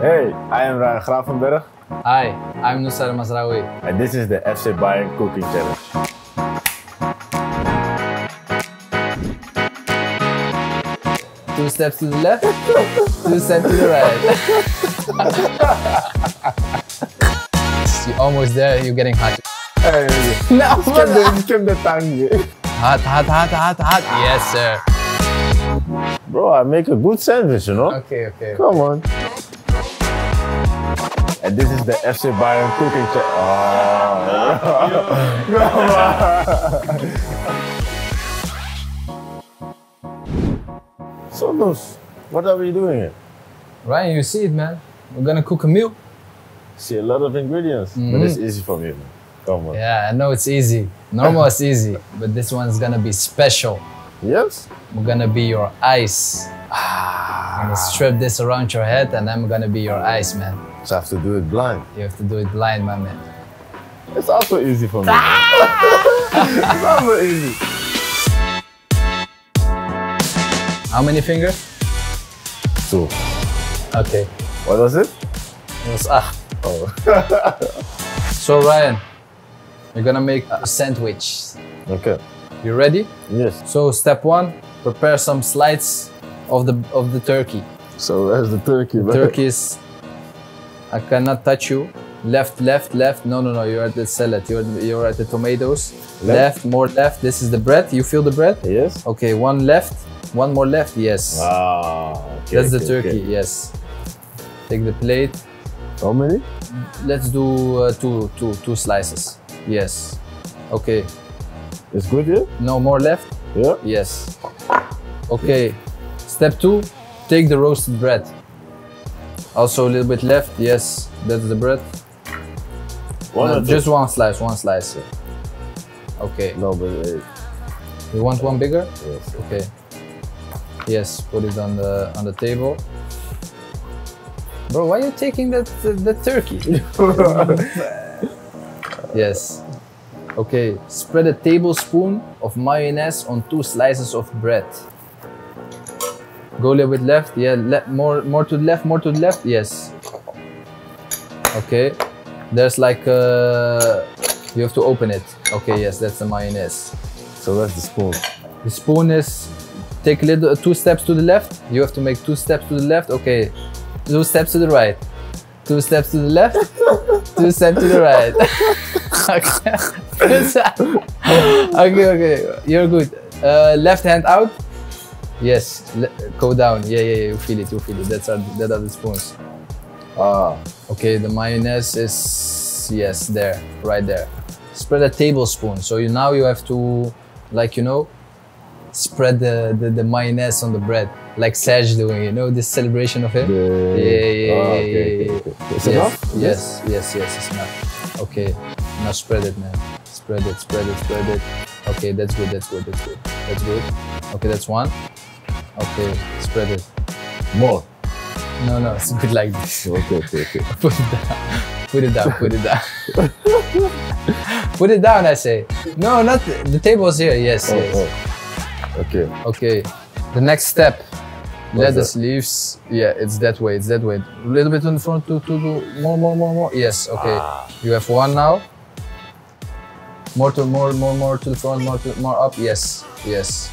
Hey, I am Ryan Gravenberch Hi, I'm Noussair Mazraoui. and this is the FC Bayern Cooking Challenge. Two steps to the left, two steps to the right. you're almost there, you're getting hot. Hey, No, ik heb de, ik heb. Hot, hot, hot, hot, hot. Yes, sir. Bro, I make a good sandwich, you know? Okay, okay. Come on. And this is the FC Bayern Cooking Challenge. Ah. Oh. So, Nus, what are we doing here? Ryan, you see it, man. We're gonna cook a meal. See a lot of ingredients, but it's mm-hmm. easy for me, man. Come on. Yeah, I know it's easy. Normal is easy, but this one's gonna be special. Yes? We're gonna be your eyes. I'm gonna strip this around your head, and I'm gonna be your eyes, man. So I have to do it blind. You have to do it blind, my man. It's also easy for me. it's also easy. How many fingers? Two. Okay. What was it? It was ah. Oh. So Ryan, you're gonna make a sandwich. okay. You ready? Yes. So step one, prepare some slides of the of the turkey. So where's the turkey, man? Turkey is. I cannot touch you. Left, left, left. No, no, no. You're at the salad. You're you're at the tomatoes. Left, more left. This is the bread. You feel the bread? Yes. Okay, one left, one more left. Yes. Ah. Okay, That's the turkey. okay. Yes. Take the plate. How many? Let's do uh, two, two, two slices. Yes. Okay. It's good here? No more left. Yeah. Yes. Okay. Step two, take the roasted bread. Also a little bit left. Yes, that's the bread. One No, just one slice, one slice. yeah. Okay. No, but uh, You want one bigger? yes. Okay. Yes, put it on the on the table. Bro, why are you taking that the, the turkey? yes. Okay, spread a tablespoon of mayonnaise on two slices of bread. Go a little bit left. Yeah, le- more more to the left, more to the left. Yes. Okay. There's like uh you have to open it. Okay, yes, that's the mayonnaise. So that's the spoon. The spoon is take a little two steps to the left. You have to make two steps to the left. Okay, two steps to the right. Two steps to the left. two steps to the right. okay. okay, okay. You're good. Uh, left hand out. Yes. Go down. Yeah, yeah, yeah. You feel it. You feel it. That's our, that are the spoons. Ah. Okay, the mayonnaise is yes there, right there. Spread a tablespoon. So you now you have to, like you know, spread the, the, the mayonnaise on the bread, like Serge doing. You know this celebration of him. The... Yeah, yeah, Ah, yeah, okay, yeah, yeah. okay. It's yes, enough? Yes, yes, yes, it's enough. Okay, now spread it, man. Spread it, spread it, spread it. Okay, that's good, that's good, that's good, that's good. Okay, that's one. Okay, spread it. More. No, no, it's good like this. Okay, okay, okay. Put it down. Put it down. Put it down. put it down, I say. No, not the, the table is here. Yes, Oh, yes. oh. Okay. Okay. The next step. What's Lettuce leaves. Yeah, it's that way. It's that way. A little bit in front. To, to, to more, more, more, more. Yes. Okay. Ah. You have one now. More to more, more, more to the front. More to more up. Yes. Yes.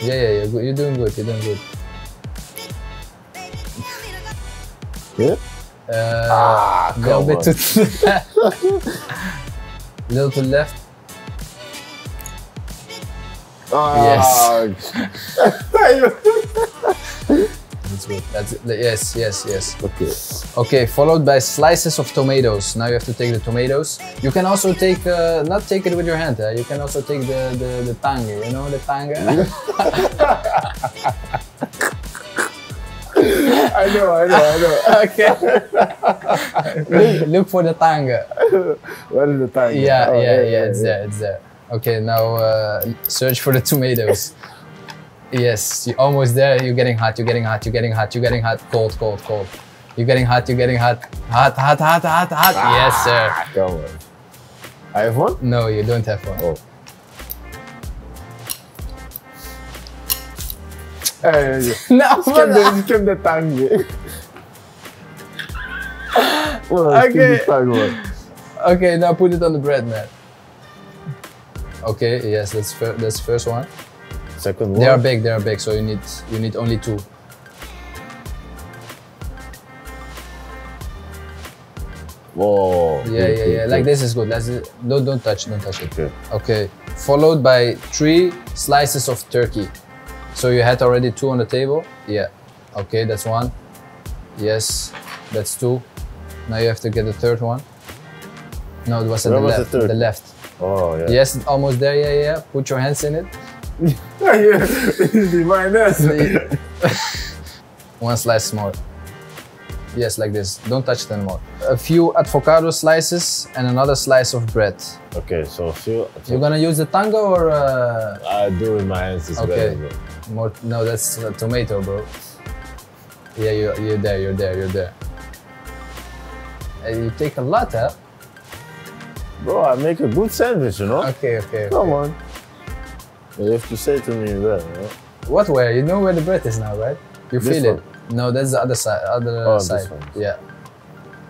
Yeah, yeah, yeah. Good. You're doing good. You're doing good. Yeah? Uh, Ah, little bit on. to little to the left. Ah. That's good. That's it. Yes, yes, yes. okay. Okay, followed by slices of tomatoes. Now you have to take the tomatoes. You can also take, uh, not take it with your hand. Uh, you can also take the the, the tang. You know the tang. I know, I know, I know. okay. look, look for the tang. What is the time? Yeah, Oh, yeah, yeah. It's there. It's there. Okay, now uh, search for the tomatoes. Yes, you're almost there. You're getting hot. You're getting hot. You're getting hot. You're getting hot. Cold, cold, cold. You're getting hot. You're getting hot. Hot, hot, hot, hot, hot. Yes, sir. Ah, Come on. I have one? No, you don't have one. Oh. Hey, hey, No, Skim de, skim de tang. Well, Okay. de tang, man. Okay, now put it on the bread, man. Okay, yes, that's fir- that's first one. Second one. They are big, they are big, so you need you need only two. Whoa. Yeah, yeah, yeah. Like this is good. Let's don't don't touch, don't touch it. Okay. Okay. Followed by three slices of turkey. So you had already two on the table. Yeah. Okay, that's one. Yes, that's two. Now you have to get the third one. No, it was at Where the was the left. third? The left. Oh, yeah. Yes, almost there. Yeah, yeah. Put your hands in it. Yeah, yeah. This is the mayonnaise. One slice more. Yes, like this. Don't touch it anymore. A few avocado slices and another slice of bread. okay, so a few. You're gonna use the tango or uh, I do with my hands is Okay. better. more? No, that's uh, tomato, bro. Yeah, you're, you're there. You're there. You're there. Uh, you take a lot, huh? Bro, I make a good sandwich, you know? Okay, okay. okay. Come on. You have to say to me where, know? What where? You know where the bread is now, right? You This feel one. it. No, that's the other side. Other Oh, side. Yeah.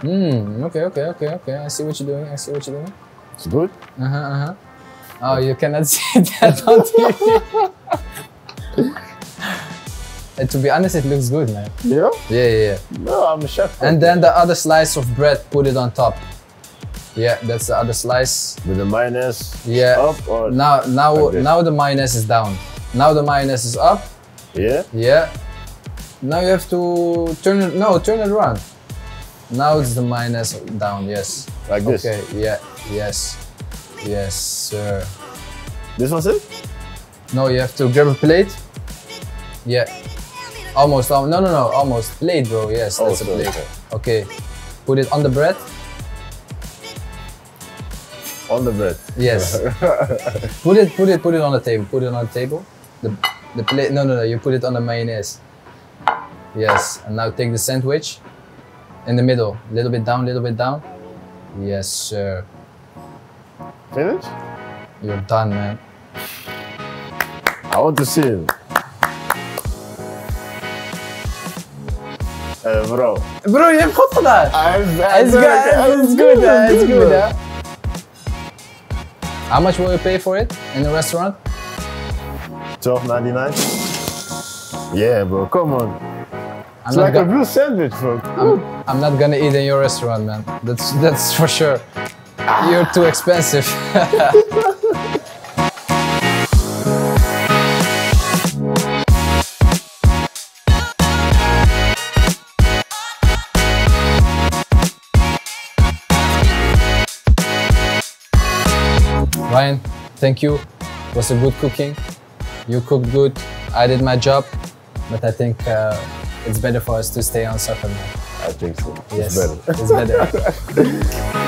Hmm. Okay. Okay. Okay. Okay. I see what you're doing. I see what you're doing. It's good? Uh huh. Uh huh. Oh, you cannot see that on TV. and to be honest, it looks good, man. Yeah? Yeah, yeah, yeah. No, I'm a chef. And then the other slice of bread, put it on top. Yeah, that's the other slice. With the minus Yeah. up or. Now, now, Like now the minus is down. Now the minus is up. Yeah? Yeah. Now you have to turn it. No, turn it around. Now it's the minus down. Yes. Like this. Okay. Yeah. Yes. Yes, sir. This was it? No, you have to grab a plate. Yeah. Almost. al- No, no, no. Almost. Plate, bro. Yes, Oh, that's a plate. okay. Okay. Put it on the bread. On the bread. Yes. put it. Put it. Put it on the table. Put it on the table. The the plate. No, no, no. You put it on the mayonnaise. Yes. And now take the sandwich. In the middle. A little bit down. a Little bit down. Yes, sir. Finish? You're done, man. I want to see it. Eh, bro. Bro, je hebt goed gedaan. It's good. It's good. uh, It's good. How much will you pay for it in the restaurant? Twelve ninety nine. Yeah, bro. Come on. I'm It's like a blue sandwich, bro. I'm, I'm not gonna eat in your restaurant, man. That's that's for sure. You're too expensive. thank you. It was a good cooking. You cooked good. I did my job, but I think uh, it's better for us to stay on soccer now. I think so. Yes, It's better. It's better.